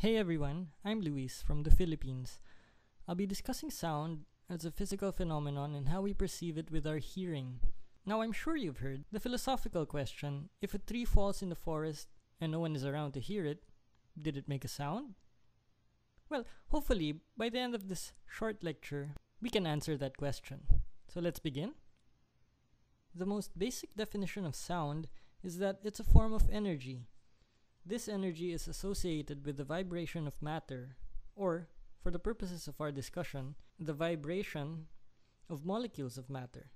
Hey everyone, I'm Luis from the Philippines. I'll be discussing sound as a physical phenomenon and how we perceive it with our hearing. Now, I'm sure you've heard the philosophical question if a tree falls in the forest and no one is around to hear it, did it make a sound? Well, hopefully, by the end of this short lecture, we can answer that question. So let's begin. The most basic definition of sound is that it's a form of energy. This energy is associated with the vibration of matter, or, for the purposes of our discussion, the vibration of molecules of matter.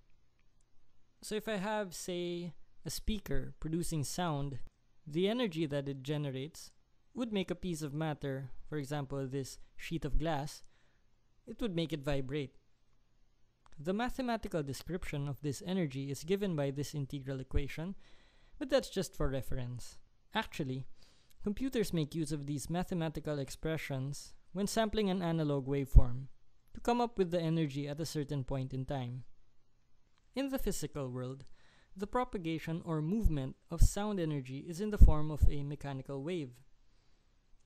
So if I have, say, a speaker producing sound, the energy that it generates would make a piece of matter, for example, this sheet of glass, it would make it vibrate. The mathematical description of this energy is given by this integral equation, but that's just for reference. Actually, computers make use of these mathematical expressions when sampling an analog waveform to come up with the energy at a certain point in time. In the physical world, the propagation or movement of sound energy is in the form of a mechanical wave.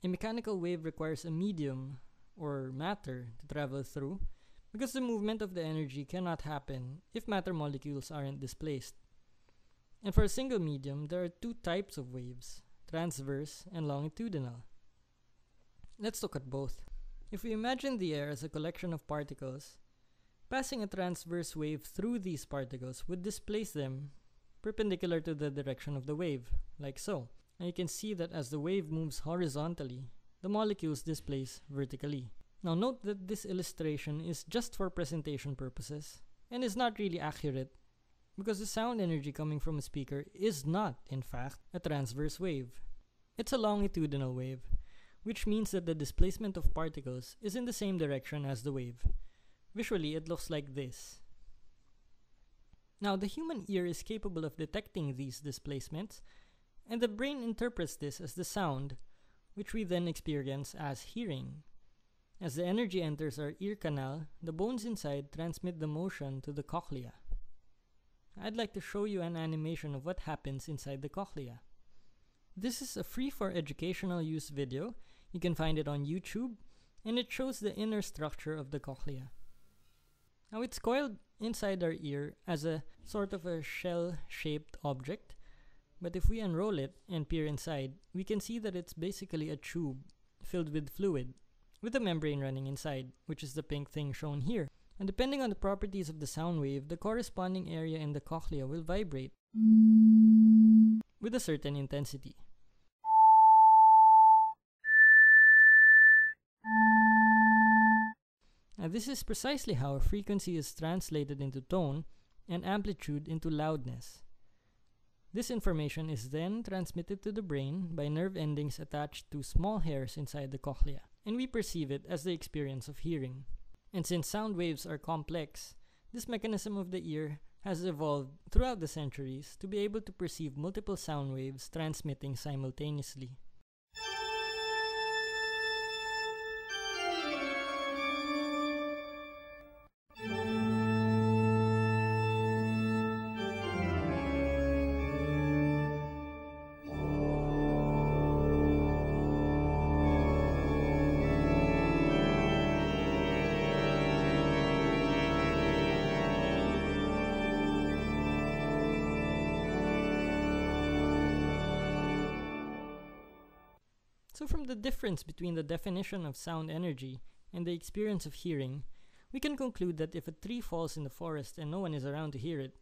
A mechanical wave requires a medium, or matter, to travel through because the movement of the energy cannot happen if matter molecules aren't displaced. And for a single medium, there are two types of waves transverse and longitudinal. Let's look at both. If we imagine the air as a collection of particles, Passing a transverse wave through these particles would displace them perpendicular to the direction of the wave, like so. And you can see that as the wave moves horizontally, the molecules displace vertically. Now note that this illustration is just for presentation purposes and is not really accurate because the sound energy coming from a speaker is not, in fact, a transverse wave. It's a longitudinal wave, which means that the displacement of particles is in the same direction as the wave. Visually, it looks like this. Now, the human ear is capable of detecting these displacements, and the brain interprets this as the sound, which we then experience as hearing. As the energy enters our ear canal, the bones inside transmit the motion to the cochlea. I'd like to show you an animation of what happens inside the cochlea. This is a free for educational use video. You can find it on YouTube, and it shows the inner structure of the cochlea. Now it's coiled inside our ear as a sort of a shell-shaped object, but if we unroll it and peer inside, we can see that it's basically a tube filled with fluid, with a membrane running inside, which is the pink thing shown here. And depending on the properties of the sound wave, the corresponding area in the cochlea will vibrate with a certain intensity. Now this is precisely how a frequency is translated into tone and amplitude into loudness. This information is then transmitted to the brain by nerve endings attached to small hairs inside the cochlea, and we perceive it as the experience of hearing. And since sound waves are complex, this mechanism of the ear has evolved throughout the centuries to be able to perceive multiple sound waves transmitting simultaneously. So from the difference between the definition of sound energy and the experience of hearing, we can conclude that if a tree falls in the forest and no one is around to hear it,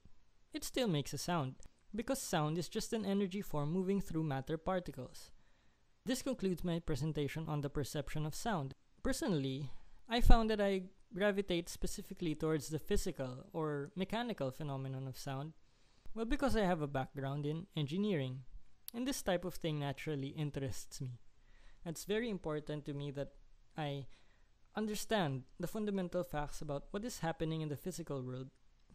it still makes a sound, because sound is just an energy form moving through matter particles. This concludes my presentation on the perception of sound. Personally, I found that I gravitate specifically towards the physical or mechanical phenomenon of sound, well, because I have a background in engineering, and this type of thing naturally interests me. It's very important to me that I understand the fundamental facts about what is happening in the physical world.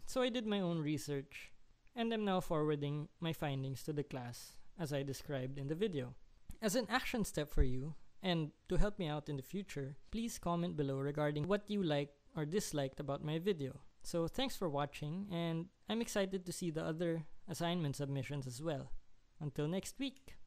So I did my own research and am now forwarding my findings to the class as I described in the video. As an action step for you, and to help me out in the future, please comment below regarding what you liked or disliked about my video. So thanks for watching, and I'm excited to see the other assignment submissions as well. Until next week!